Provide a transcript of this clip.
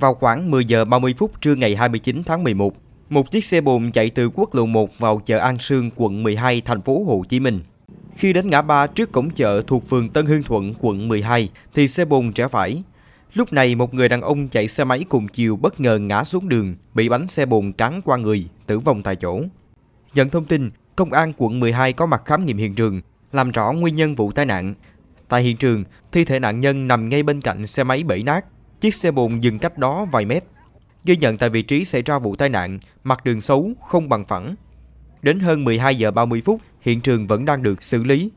Vào khoảng 10 giờ 30 phút trưa ngày 29 tháng 11, một chiếc xe bồn chạy từ quốc lộ 1 vào chợ An Sương, quận 12, thành phố Hồ Chí Minh. Khi đến ngã ba trước cổng chợ thuộc phường Tân Hương Thuận, quận 12, thì xe bồn rẽ phải. Lúc này một người đàn ông chạy xe máy cùng chiều bất ngờ ngã xuống đường, bị bánh xe bồn cán qua người, tử vong tại chỗ. Nhận thông tin, Công an quận 12 có mặt khám nghiệm hiện trường, làm rõ nguyên nhân vụ tai nạn. Tại hiện trường, thi thể nạn nhân nằm ngay bên cạnh xe máy bể nát, chiếc xe bồn dừng cách đó vài mét. Ghi nhận tại vị trí xảy ra vụ tai nạn, mặt đường xấu, không bằng phẳng. Đến hơn 12 giờ 30 phút, hiện trường vẫn đang được xử lý,